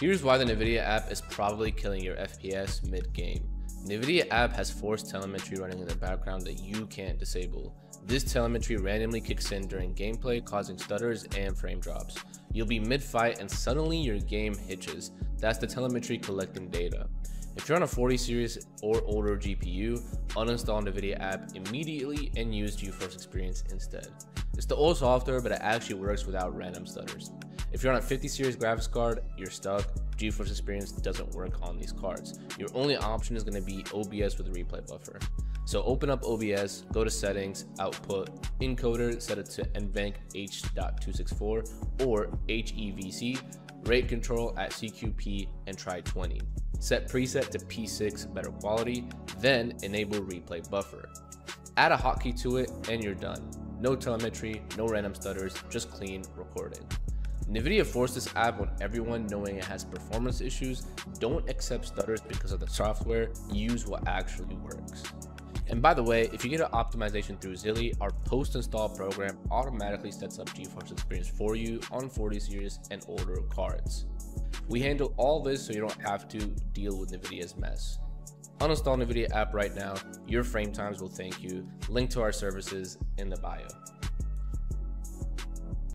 Here's why the NVIDIA app is probably killing your FPS mid-game. NVIDIA app has forced telemetry running in the background that you can't disable. This telemetry randomly kicks in during gameplay, causing stutters and frame drops. You'll be mid-fight and suddenly your game hitches. That's the telemetry collecting data. If you're on a 40 series or older GPU, uninstall NVIDIA app immediately and use GeForce Experience instead. It's the old software, but it actually works without random stutters. If you're on a 50 series graphics card, you're stuck. GeForce Experience doesn't work on these cards. Your only option is going to be OBS with a replay buffer. So open up OBS, go to settings, output, encoder, set it to NVENC H.264 or HEVC, rate control at CQP and try 20. Set preset to P6 better quality, then enable replay buffer. Add a hotkey to it and you're done. No telemetry, no random stutters, just clean recording. NVIDIA forced this app on everyone knowing it has performance issues. Don't accept stutters because of the software, use what actually works. And by the way, if you get an optimization through Xilly, our post-install program automatically sets up GeForce Experience for you on 40 series and older cards. We handle all this so you don't have to deal with NVIDIA's mess. Uninstall NVIDIA app right now. Your frame times will thank you. Link to our services in the bio.